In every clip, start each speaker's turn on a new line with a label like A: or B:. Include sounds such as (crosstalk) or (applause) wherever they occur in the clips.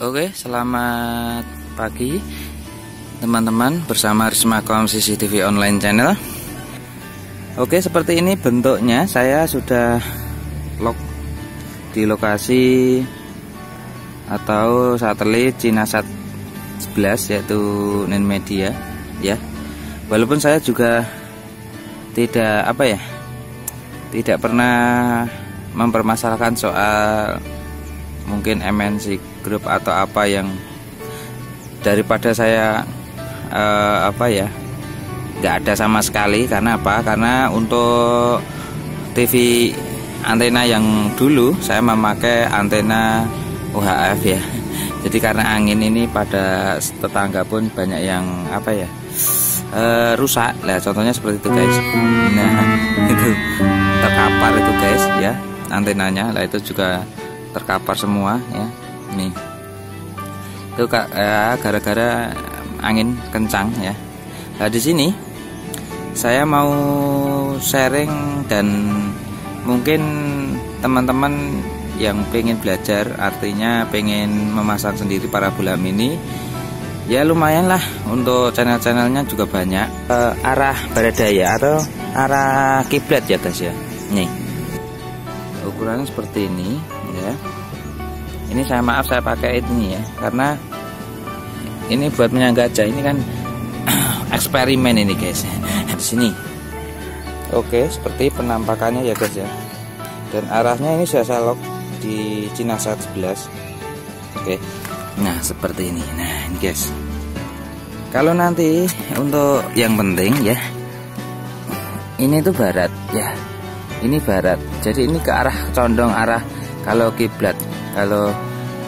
A: Oke, selamat pagi teman-teman bersama Risma Kom CCTV Online Channel. Oke, seperti ini bentuknya. Saya sudah log di lokasi atau satelit Cinasat 11 yaitu Nen Media ya. Walaupun saya juga tidak apa ya, tidak pernah mempermasalahkan soal mungkin MNC grup atau apa yang daripada saya uh, apa ya nggak ada sama sekali. Karena apa? Karena untuk TV antena yang dulu saya memakai antena UHF ya. (laughs) Jadi karena angin ini pada tetangga pun banyak yang apa ya uh, rusak. Lah contohnya seperti itu guys. Nah (laughs) itu terkapar itu guys ya antenanya. Lah itu juga terkapar semua ya. Nih itu kak ya gara-gara angin kencang ya. Nah di sini saya mau sharing dan mungkin teman-teman yang pengen belajar artinya pengen memasang sendiri para bulan ini ya lumayan lah untuk channel-channelnya juga banyak. E, arah barat daya atau arah kiblat ya guys ya? Nih. Ukurannya seperti ini ya. Ini saya maaf saya pakai ini ya karena ini buat menyangga aja. Ini kan (clears throat) eksperimen ini guys. (laughs) Di sini. Oke seperti penampakannya ya guys ya. Dan arahnya ini saya salok di Cinasat 11 oke. Nah seperti ini. Nah ini guys. Kalau nanti untuk yang penting ya ini tuh barat ya. Ini barat. Jadi ini ke arah condong arah kalau kiblat kalau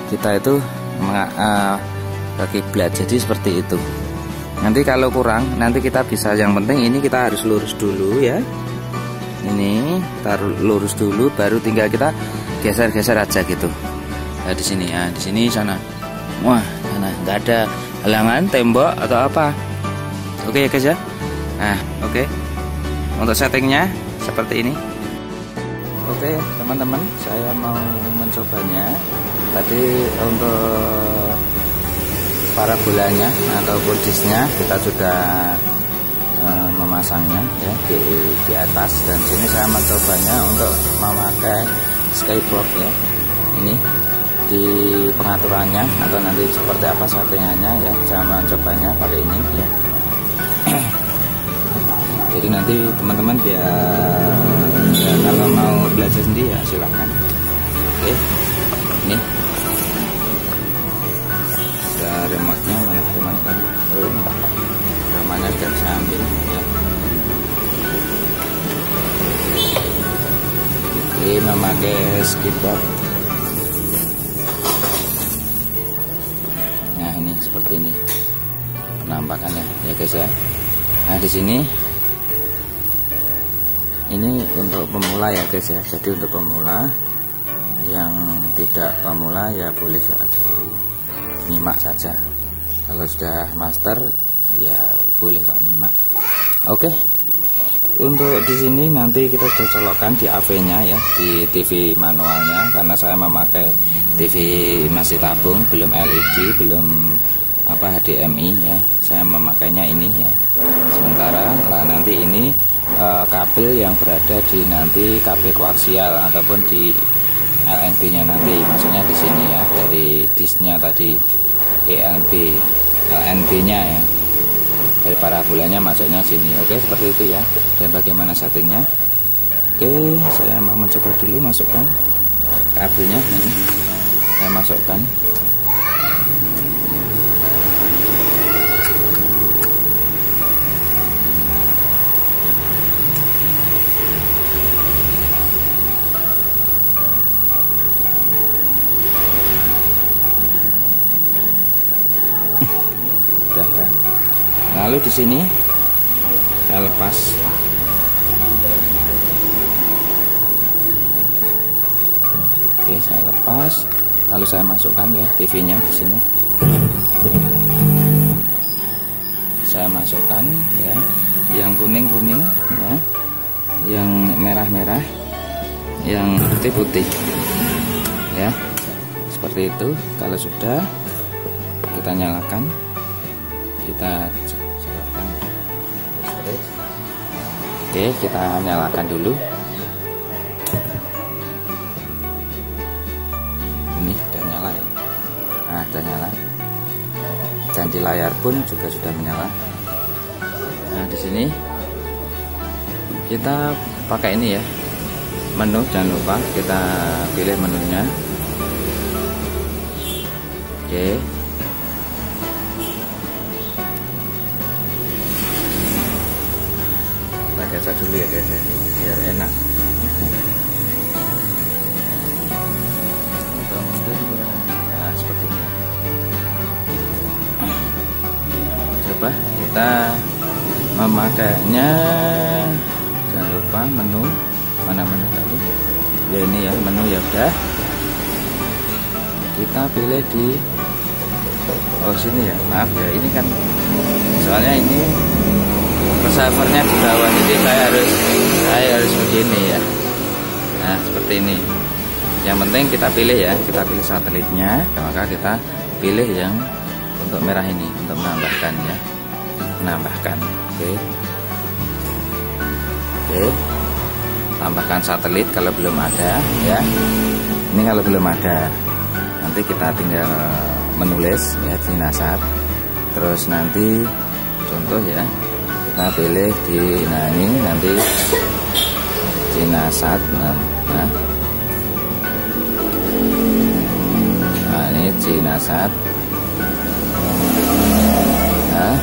A: kita itu uh, jadi seperti itu. Nanti kalau kurang nanti kita bisa yang penting ini kita harus lurus dulu ya. Ini taruh lurus dulu baru tinggal kita geser-geser aja gitu. Nah, di sini ya di sini sana. Wah sana. Nggak ada halangan tembok atau apa. Oke ya guys ya? Nah oke. Untuk settingnya seperti ini Oke teman-teman saya mau mencobanya. Tadi untuk para bulannya ataupun disnya kita sudah e, memasangnya ya di, di atas. Dan sini saya mencobanya untuk memakai skybox ya ini. Di pengaturannya atau nanti seperti apa settingannya ya saya mencobanya pakai ini ya. (clears throat) Jadi nanti teman-teman biar ya kalau mau belajar sendiri ya silahkan oke ini. Ada remote-nya mana remote kan oh remote sudah bisa ambil ya. Oke memakai skipper nah ini seperti ini. Penampakannya ya guys ya. Nah di sini ini untuk pemula ya guys ya. Jadi untuk pemula yang tidak pemula ya boleh nyimak saja. Kalau sudah master ya boleh kok nyimak. Oke. Untuk di sini nanti kita sudah colokkan di AV nya ya di TV manualnya karena saya memakai TV masih tabung belum LED belum apa HDMI ya. Saya memakainya ini ya. Sementara lah nanti ini uh, kabel yang berada di nanti kabel koaksial ataupun di LNB nya nanti. Maksudnya di sini ya dari disnya tadi ELB LNB nya ya. Dari para bulannya masuknya sini. Oke seperti itu ya. Dan bagaimana settingnya? Oke saya mau mencoba dulu masukkan kabelnya. Ini saya masukkan lalu di sini. Saya lepas. Oke saya lepas. Lalu saya masukkan ya TV nya di sini. Saya masukkan ya yang kuning kuning ya yang merah merah yang putih putih ya. Seperti itu. Kalau sudah kita nyalakan. Kita oke kita nyalakan dulu. Ini sudah nyala ya? Nah sudah nyala. Dan di layar pun juga sudah menyala. Nah di sini kita pakai ini ya menu. Jangan lupa kita pilih menunya. Oke. kita geser dulu ya guys ya. Biar enak. Nah seperti ini. Coba kita memakainya. Jangan lupa menu. Mana menu tadi? Ya ini ya menu ya udah. Kita pilih di oh sini ya. Maaf ya ini kan soalnya ini servernya di bawah. Jadi saya harus saya harus begini ya. Nah seperti ini. Yang penting kita pilih ya. Kita pilih satelitnya. Maka kita pilih yang untuk merah ini. Untuk menambahkan ya. Menambahkan. Oke. Oke. Tambahkan satelit kalau belum ada ya. Ini kalau belum ada. Nanti kita tinggal menulis ya Cinasat terus nanti contoh ya kita pilih di nah ini nanti Cinasat nah, nah. Nah ini Cinasat nah.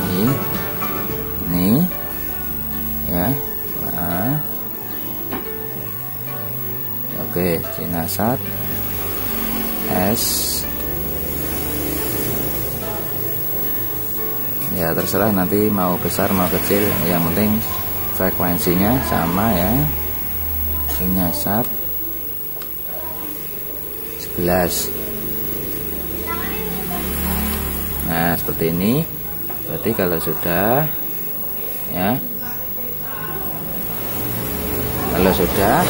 A: Ini ini ya nah. oke Cinasat S. Ya terserah nanti mau besar mau kecil yang penting frekuensinya sama ya. Cinasat 11 nah seperti ini. Berarti kalau sudah ya. Kalau sudah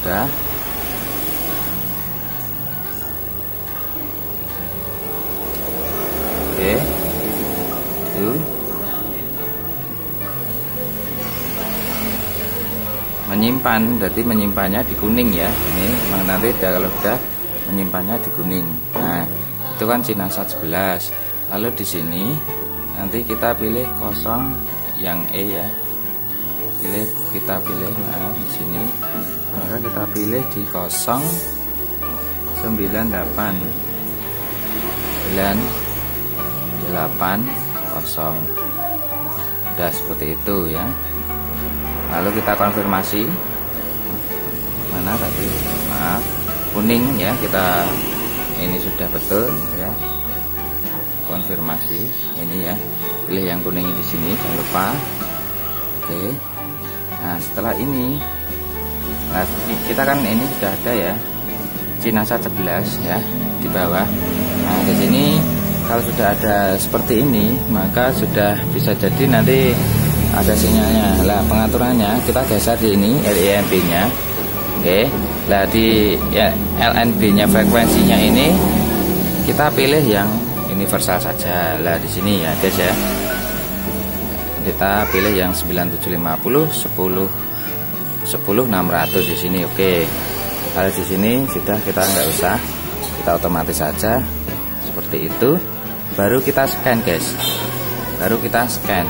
A: sudah. Oke. Itu. Menyimpan jadi menyimpannya di kuning ya. Ini nanti kalau sudah menyimpannya di kuning. Nah itu kan Cinasat 11 lalu di sini nanti kita pilih kosong yang E ya. Pilih kita pilih nah di sini maka kita pilih di kosong. 98 9 8 kosong. Udah seperti itu ya. Lalu kita konfirmasi. Mana tadi? Maaf kuning ya kita ini sudah betul ya. Konfirmasi ini ya. Pilih yang kuning di sini jangan lupa. Oke. Nah setelah ini nah kita kan ini sudah ada ya Cinasat 11 ya di bawah. Nah di sini kalau sudah ada seperti ini maka sudah bisa jadi nanti ada sinyalnya. Lah pengaturannya kita geser di ini LNB nya oke lah di ya, LNB nya frekuensinya ini kita pilih yang universal saja. Lah di sini ya guys ya. Kita pilih yang 9750 10 10 600 di sini oke. Kalau di sini sudah kita nggak usah kita otomatis saja. Seperti itu. Baru kita scan guys. Baru kita scan.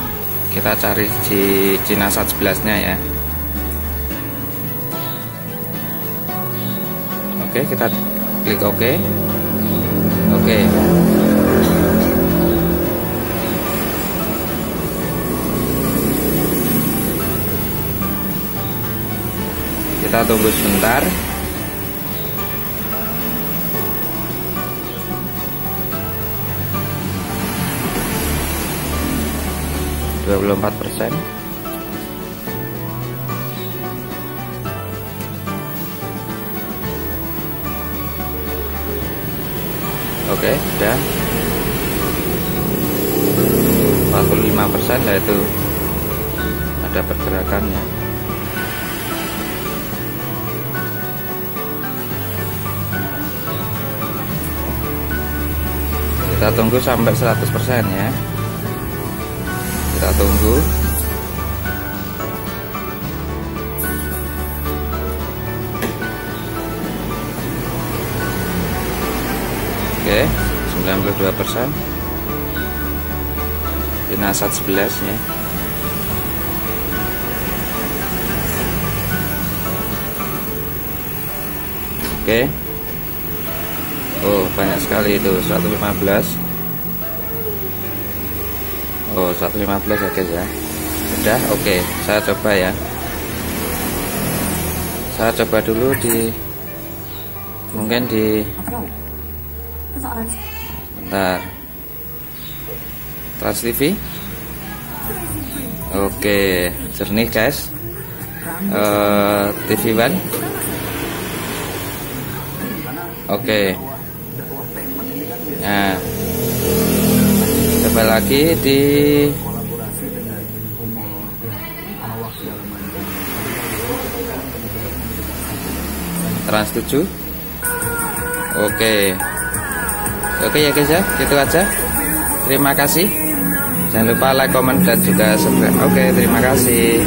A: Kita cari di Cinasat 11 nya ya. Oke kita klik oke. Oke. kita tunggu sebentar dua puluh empat persen Oke, sudah. 45% yaitu ada pergerakannya. Kita tunggu sampai 100 persen ya. Kita tunggu. Oke 92 persen. Dinasat 11 ya. Oke Oh banyak sekali itu 115 Oh 115 ya guys ya Sudah oke okay. saya coba ya Saya coba dulu di Mungkin di Bentar. Trans TV. Oke, jernih guys. Uh, eh, TV One. Oke. Nah. Coba lagi di Trans 7. Oke. Oke ya guys ya, gitu aja. Terima kasih. Jangan lupa like, comment, dan juga subscribe. Oke, terima kasih.